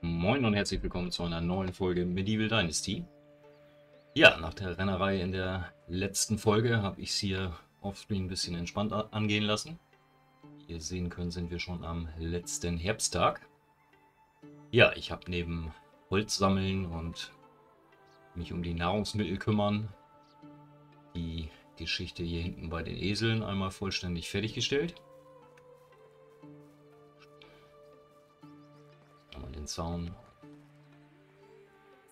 Moin und herzlich willkommen zu einer neuen Folge Medieval Dynasty. Ja, nach der Rennerei in der letzten Folge habe ich es hier offscreen ein bisschen entspannt angehen lassen. Wie ihr sehen könnt, sind wir schon am letzten Herbsttag. Ja, ich habe neben Holz sammeln und mich um die Nahrungsmittel kümmern, die Geschichte hier hinten bei den Eseln einmal vollständig fertiggestellt. Den Zaun.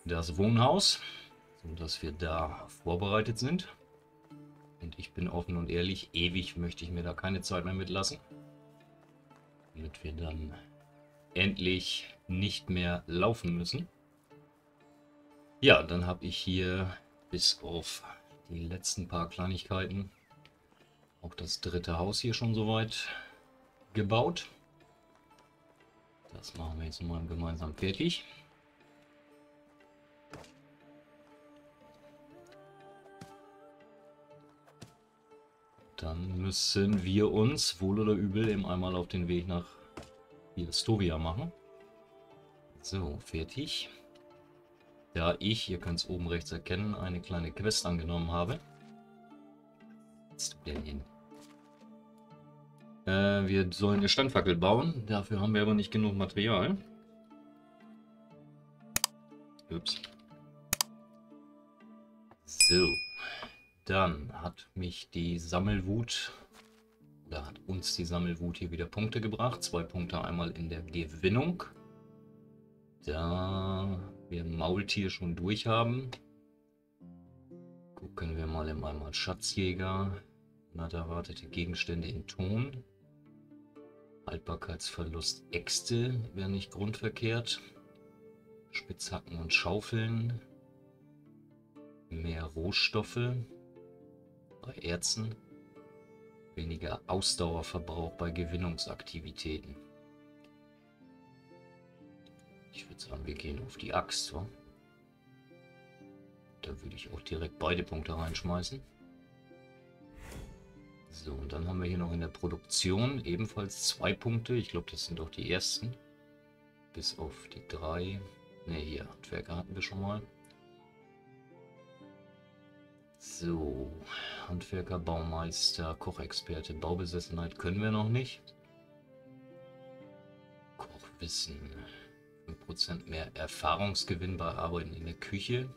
Das Wohnhaus, sodass wir da vorbereitet sind. Und ich bin offen und ehrlich, ewig möchte ich mir da keine Zeit mehr mitlassen. Damit wir dann endlich nicht mehr laufen müssen. Ja, dann habe ich hier bis auf die letzten paar Kleinigkeiten auch das dritte Haus hier schon soweit gebaut. Das machen wir jetzt mal gemeinsam fertig. Dann müssen wir uns wohl oder übel eben einmal auf den Weg nach Stovia machen. So, fertig. Da ich, ihr könnt es oben rechts erkennen, eine kleine Quest angenommen habe. Was du denn hin? Äh, wir sollen eine Standfackel bauen. Dafür haben wir aber nicht genug Material. Ups. So. Dann hat mich die Sammelwut, oder hat uns die Sammelwut hier wieder Punkte gebracht. Zwei Punkte einmal in der Gewinnung. Da wir Maultier schon durch haben, gucken wir mal im einmal Schatzjäger. Unerwartete Gegenstände in Ton. Haltbarkeitsverlust Äxte wäre nicht grundverkehrt. Spitzhacken und Schaufeln. Mehr Rohstoffe bei Erzen. Weniger Ausdauerverbrauch bei Gewinnungsaktivitäten. Ich würde sagen, wir gehen auf die Axt. Wa? Da würde ich auch direkt beide Punkte reinschmeißen. So, und dann haben wir hier noch in der Produktion ebenfalls zwei Punkte. Ich glaube, das sind auch die ersten. Bis auf die drei. Ne, hier, Handwerker hatten wir schon mal. So, Handwerker, Baumeister, Kochexperte, Baubesessenheit können wir noch nicht. Kochwissen. 5% mehr Erfahrungsgewinn bei Arbeiten in der Küche.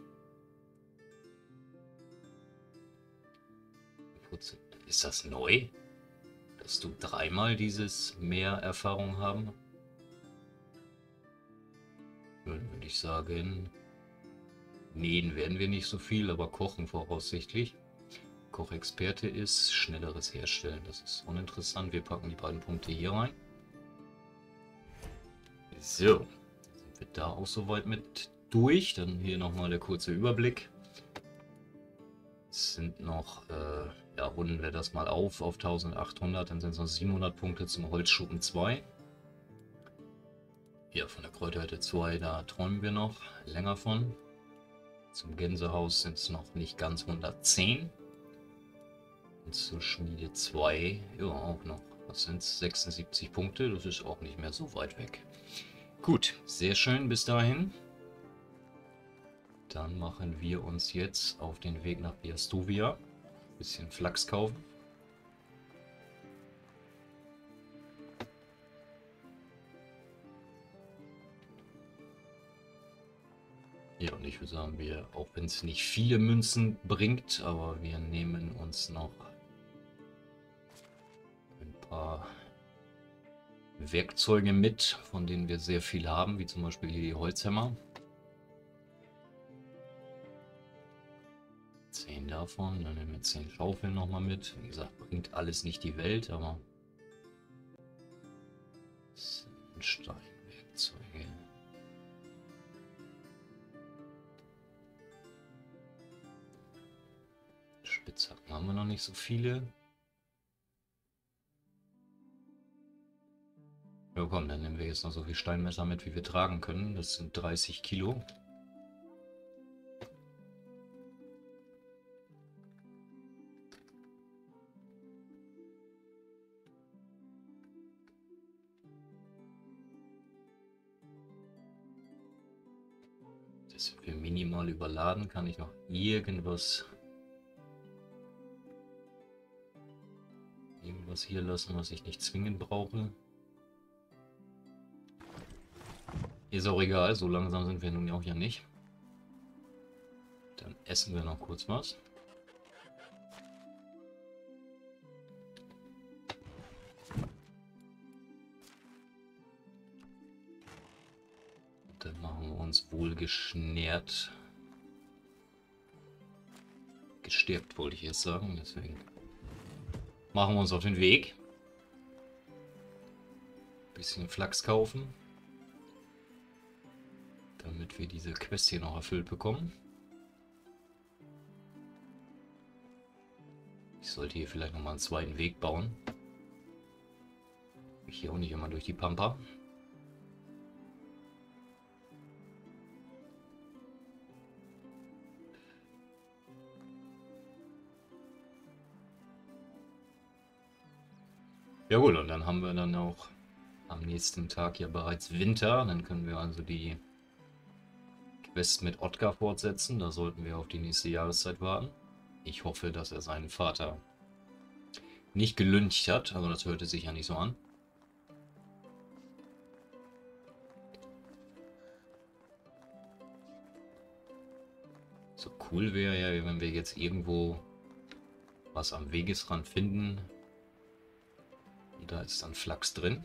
Ist das neu? Dass du dreimal dieses mehr Erfahrung haben? Dann würde ich sagen, nähen werden wir nicht so viel, aber kochen voraussichtlich. Kochexperte ist schnelleres Herstellen. Das ist uninteressant. Wir packen die beiden Punkte hier rein. So, wird da auch soweit mit durch. Dann hier nochmal der kurze Überblick. Es sind noch, äh, ja, runden wir das mal auf auf 1800, dann sind es noch 700 Punkte zum Holzschuppen 2. Ja, von der Kräuterhütte 2, da träumen wir noch länger von. Zum Gänsehaus sind es noch nicht ganz 110. Und zur Schmiede 2, ja, auch noch. Das sind 76 Punkte, das ist auch nicht mehr so weit weg. Gut, sehr schön bis dahin. Dann machen wir uns jetzt auf den Weg nach Biastuvia. Bisschen Flachs kaufen. Ja, und ich würde sagen, wir, auch wenn es nicht viele Münzen bringt, aber wir nehmen uns noch ein paar Werkzeuge mit, von denen wir sehr viel haben, wie zum Beispiel hier die Holzhämmer. Davon, dann nehmen wir zehn Schaufeln nochmal mit. Wie gesagt, bringt alles nicht die Welt, aber Steinwerkzeuge. Spitzhacken haben wir noch nicht so viele. Ja komm, dann nehmen wir jetzt noch so viel Steinmesser mit, wie wir tragen können. Das sind 30 Kilo. Für minimal überladen. Kann ich noch irgendwas... Irgendwas hier lassen, was ich nicht zwingend brauche. Ist auch egal, so langsam sind wir nun auch ja nicht. Dann essen wir noch kurz was. Machen wir uns wohl geschnährt. Gestärkt wollte ich jetzt sagen, deswegen machen wir uns auf den Weg. Bisschen Flachs kaufen. Damit wir diese Quest hier noch erfüllt bekommen. Ich sollte hier vielleicht nochmal einen zweiten Weg bauen. Ich hier auch nicht immer durch die Pampa. Ja gut, und dann haben wir dann auch am nächsten Tag ja bereits Winter. Dann können wir also die Quest mit Otkar fortsetzen. Da sollten wir auf die nächste Jahreszeit warten. Ich hoffe, dass er seinen Vater nicht gelüncht hat. Also das hörte sich ja nicht so an. So cool wäre ja, wenn wir jetzt irgendwo was am Wegesrand finden, da ist dann Flachs drin.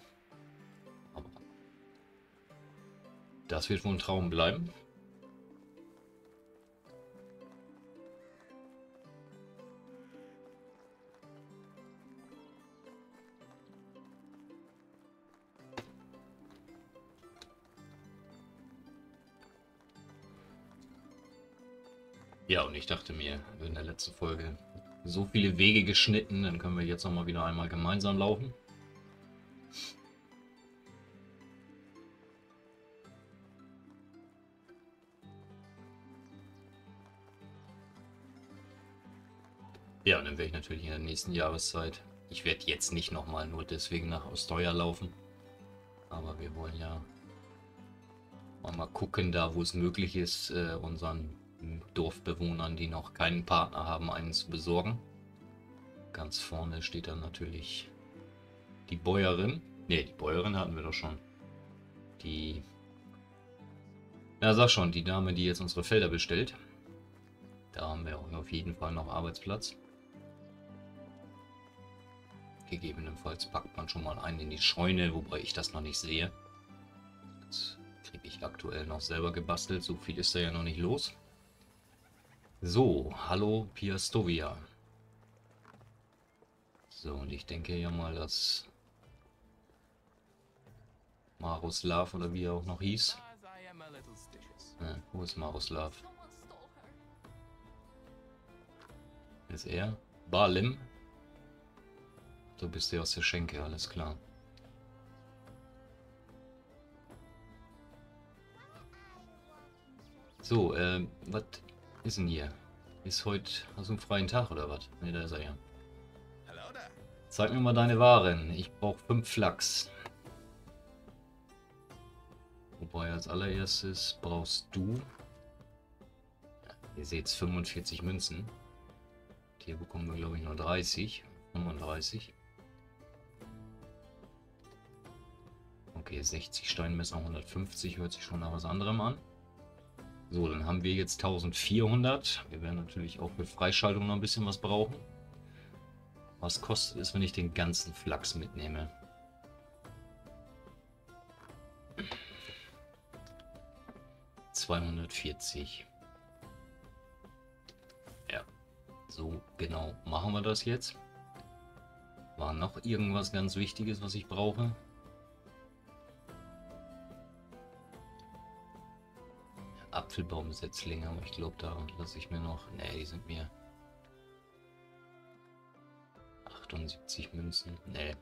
Aber das wird wohl ein Traum bleiben. Ja, und ich dachte mir in der letzten Folge so viele Wege geschnitten, dann können wir jetzt noch mal wieder einmal gemeinsam laufen. Natürlich in der nächsten Jahreszeit. Ich werde jetzt nicht nochmal nur deswegen nach Osteuer laufen. Aber wir wollen ja mal gucken, da wo es möglich ist, äh, unseren Dorfbewohnern, die noch keinen Partner haben, einen zu besorgen. Ganz vorne steht dann natürlich die Bäuerin. Ne, die Bäuerin hatten wir doch schon. Die... Ja, sag schon, die Dame, die jetzt unsere Felder bestellt. Da haben wir auf jeden Fall noch Arbeitsplatz. Gegebenenfalls packt man schon mal einen in die Scheune, wobei ich das noch nicht sehe. Das kriege ich aktuell noch selber gebastelt. So viel ist da ja noch nicht los. So, hallo Piastovia. So, und ich denke ja mal, dass Maroslav oder wie er auch noch hieß. Ja, wo ist Maroslav? Ist er? Balim? Du bist ja aus der Schenke, alles klar. So, äh, was ist denn hier? Ist heute, hast du einen freien Tag oder was? Ne, da ist er ja. Zeig mir mal deine Waren. Ich brauche fünf Flachs. Wobei als allererstes brauchst du... Ihr seht 45 Münzen. Hier bekommen wir glaube ich nur 30. 35. Okay, 60 Steinmesser, 150 hört sich schon nach was anderem an. So, dann haben wir jetzt 1400. Wir werden natürlich auch für Freischaltung noch ein bisschen was brauchen. Was kostet es, wenn ich den ganzen Flachs mitnehme? Zweihundertvierzig. Ja, so genau machen wir das jetzt. War noch irgendwas ganz Wichtiges, was ich brauche? Apfelbaumsetzlinge, aber ich glaube, da lasse ich mir noch... Ne, die sind mir... 78 Münzen. Ne.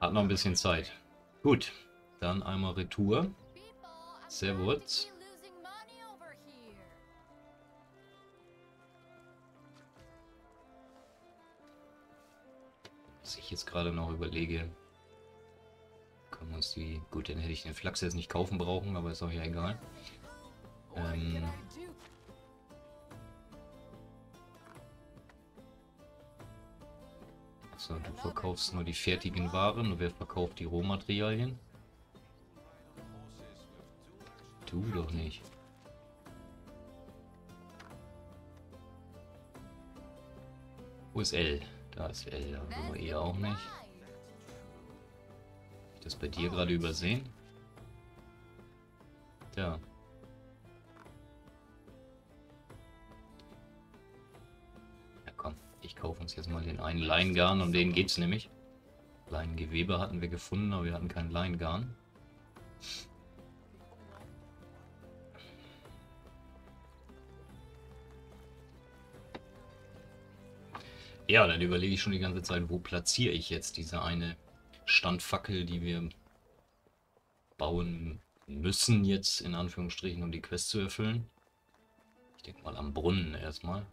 Hat noch ein bisschen Zeit. Gut, dann einmal Retour. Servus. Was ich jetzt gerade noch überlege, können wir uns die... Gut, dann hätte ich den Flachs jetzt nicht kaufen brauchen, aber ist auch ja egal. Ähm, so, du verkaufst nur die fertigen Waren und wer verkauft die Rohmaterialien? Du doch nicht. Wo ist L? Da ist L, aber eher auch nicht. Hab ich das bei dir gerade übersehen? Ja. Uns jetzt mal den einen Leingarn, um den geht's nämlich. Leingewebe hatten wir gefunden, aber wir hatten kein Leingarn. Ja, dann überlege ich schon die ganze Zeit, wo platziere ich jetzt diese eine Standfackel, die wir bauen müssen jetzt, in Anführungsstrichen, um die Quest zu erfüllen. Ich denke mal am Brunnen erstmal.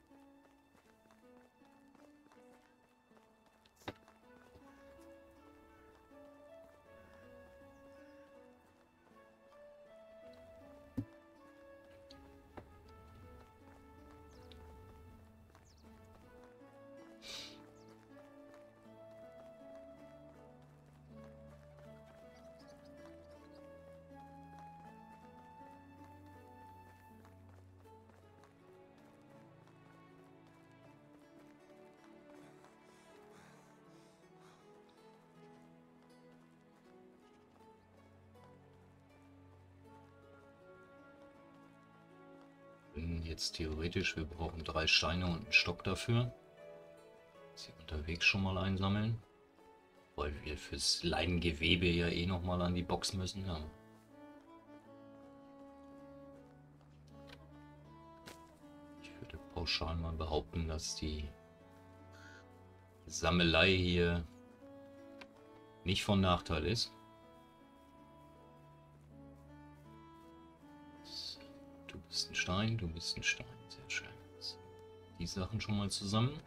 Jetzt theoretisch, wir brauchen drei Steine und einen Stock dafür. Sie unterwegs schon mal einsammeln. Weil wir fürs Leingewebe ja eh nochmal an die Box müssen. Ja. Ich würde pauschal mal behaupten, dass die Sammelei hier nicht von Nachteil ist. Stein, du bist ein Stein. Sehr schön. Die Sachen schon mal zusammen.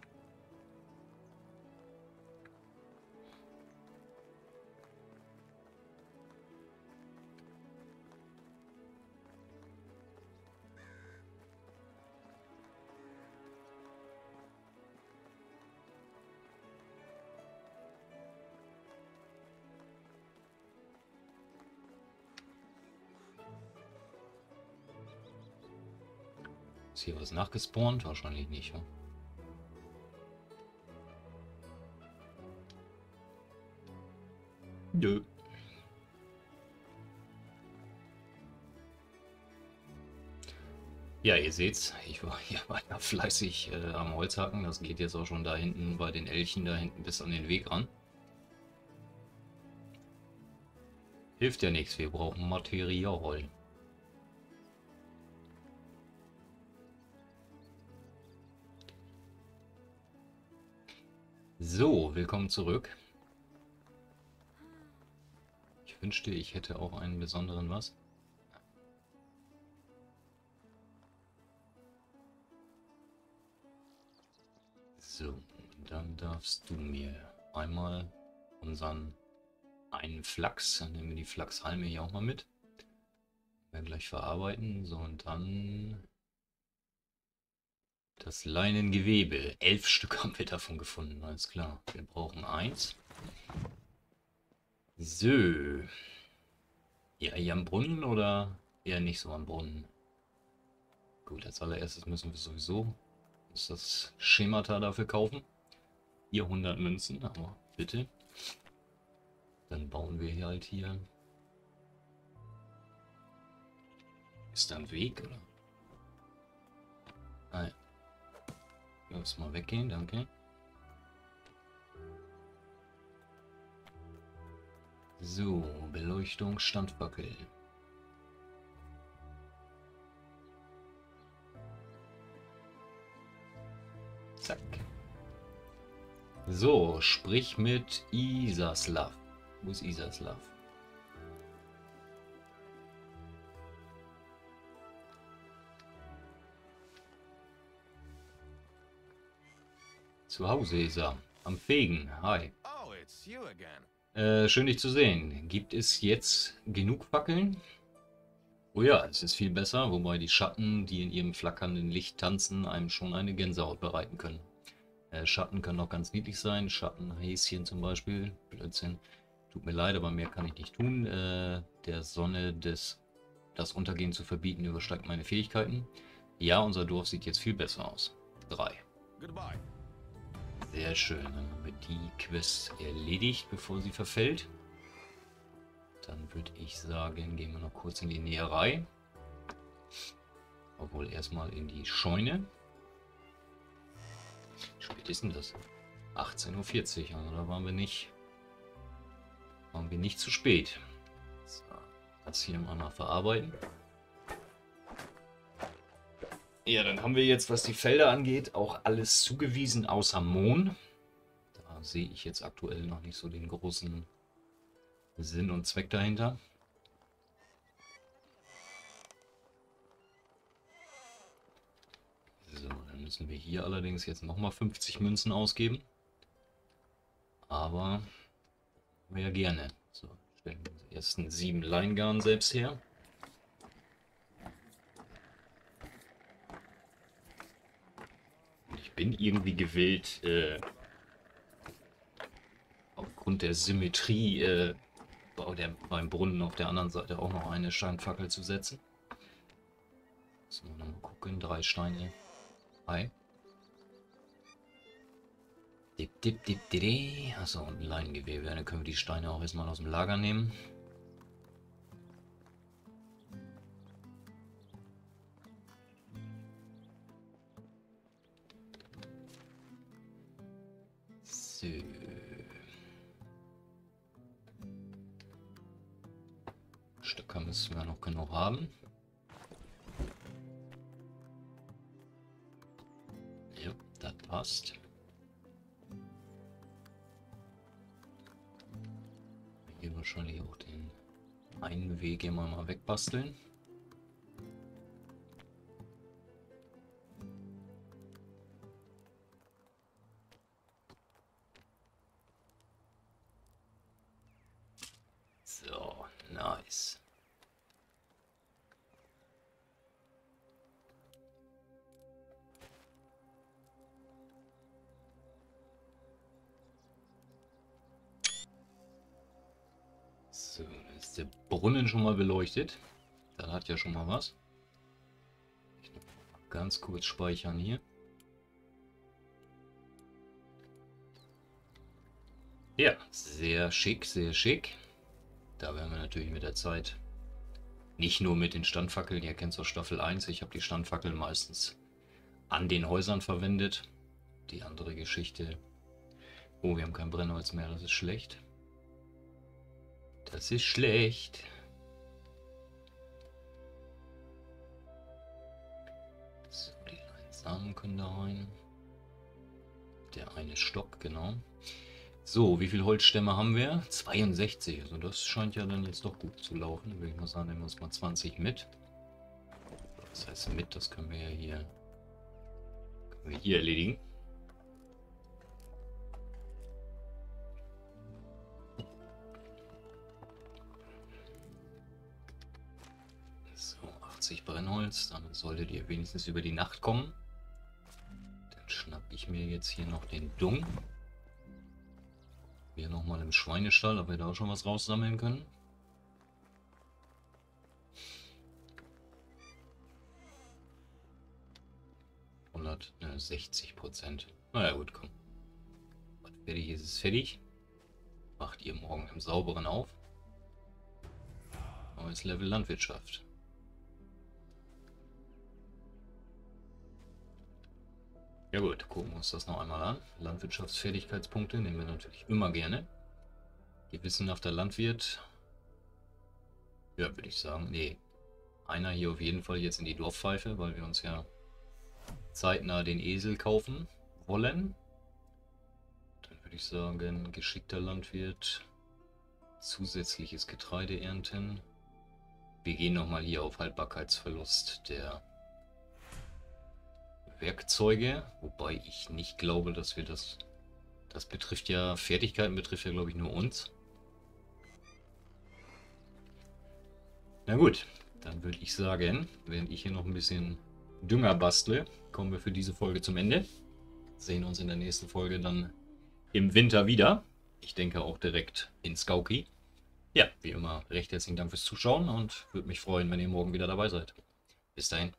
Ist hier was nachgespawnt? Wahrscheinlich nicht, ja? Nö. Ja, ihr seht's, ich war hier weiter fleißig äh, am Holzhacken. Das geht jetzt auch schon da hinten bei den Elchen da hinten bis an den Weg ran. Hilft ja nichts, wir brauchen Material. So, willkommen zurück. Ich wünschte, ich hätte auch einen besonderen was. So, dann darfst du mir einmal unseren einen Flachs, dann nehmen wir die Flachshalme hier auch mal mit. Wir gleich verarbeiten. So, und dann das Leinengewebe. Elf Stück haben wir davon gefunden, alles klar. Wir brauchen eins. So. Ja, hier am Brunnen oder eher nicht so am Brunnen? Gut, als allererstes müssen wir sowieso das Schemata dafür kaufen. Hier 100 Münzen, aber bitte. Dann bauen wir hier halt hier. Ist da ein Weg, oder? Nein. Lass mal weggehen, danke. So, Beleuchtung, Standfackel. Zack. So, sprich mit Isaslav. Wo ist Isaslav? Zu Hause ist er. Am Fegen. Hi. Oh, äh, schön dich zu sehen. Gibt es jetzt genug Fackeln? Oh ja, es ist viel besser, wobei die Schatten, die in ihrem flackernden Licht tanzen, einem schon eine Gänsehaut bereiten können. Äh, Schatten können auch ganz niedlich sein, Schattenhäschen zum Beispiel, Blödsinn. Tut mir leid, aber mehr kann ich nicht tun. Äh, der Sonne des, das Untergehen zu verbieten übersteigt meine Fähigkeiten. Ja, unser Dorf sieht jetzt viel besser aus. Drei. Sehr schön, dann haben wir die Quest erledigt, bevor sie verfällt. Dann würde ich sagen, gehen wir noch kurz in die Näherei. Obwohl erstmal in die Scheune. Wie spät ist denn das? 18.40 Uhr, also da waren wir nicht. Waren wir nicht zu spät. So, das hier mal noch verarbeiten. Ja, dann haben wir jetzt, was die Felder angeht, auch alles zugewiesen außer Mohn. Da sehe ich jetzt aktuell noch nicht so den großen Sinn und Zweck dahinter. So, dann müssen wir hier allerdings jetzt nochmal 50 Münzen ausgeben. Aber wir gerne. So, stellen wir die ersten sieben Leingarn selbst her. Ich bin irgendwie gewillt, äh, aufgrund der Symmetrie äh, der, beim Brunnen auf der anderen Seite auch noch eine Steinfackel zu setzen. So, mal gucken. Drei Steine. Drei. Dip, dip, dip, dip, Achso, und ein Leingewebe. Dann können wir die Steine auch erstmal aus dem Lager nehmen. Haben. Ja, das passt. Hier wahrscheinlich auch den einen Weg immer mal wegbasteln. Brunnen schon mal beleuchtet. Das hat ja schon mal was. Ich ganz kurz speichern hier. Ja, sehr schick, sehr schick. Da werden wir natürlich mit der Zeit nicht nur mit den Standfackeln, ihr kennt es aus Staffel 1, ich habe die Standfackeln meistens an den Häusern verwendet. Die andere Geschichte, oh, wir haben kein Brennholz mehr, das ist schlecht. Das ist schlecht. So, die Samen können da rein. Der eine Stock, genau. So, wie viele Holzstämme haben wir? 62. Also das scheint ja dann jetzt doch gut zu laufen. Würde ich mal sagen, nehmen wir uns mal 20 mit. Das heißt mit, das können wir ja hier, können wir hier erledigen. 80 Brennholz. Damit solltet ihr wenigstens über die Nacht kommen. Dann schnapp ich mir jetzt hier noch den Dung. Hier nochmal im Schweinestall, ob wir da auch schon was raussammeln können. Hundertsechzig Prozent. Naja gut, komm. Was fertig ist, ist fertig. Macht ihr morgen im Sauberen auf. Neues Level Landwirtschaft. Ja gut, gucken wir uns das noch einmal an. Landwirtschaftsfertigkeitspunkte nehmen wir natürlich immer gerne. Gewissenhafter Landwirt. Ja, würde ich sagen. Nee. Einer hier auf jeden Fall jetzt in die Dorfpfeife, weil wir uns ja zeitnah den Esel kaufen wollen. Dann würde ich sagen, geschickter Landwirt. Zusätzliches Getreide ernten. Wir gehen nochmal hier auf Haltbarkeitsverlust der Werkzeuge, wobei ich nicht glaube, dass wir das... Das betrifft ja... Fertigkeiten betrifft ja, glaube ich, nur uns. Na gut, dann würde ich sagen, während ich hier noch ein bisschen Dünger bastle, kommen wir für diese Folge zum Ende. Sehen uns in der nächsten Folge dann im Winter wieder. Ich denke auch direkt in Skauki. Ja, wie immer, recht herzlichen Dank fürs Zuschauen und würde mich freuen, wenn ihr morgen wieder dabei seid. Bis dahin.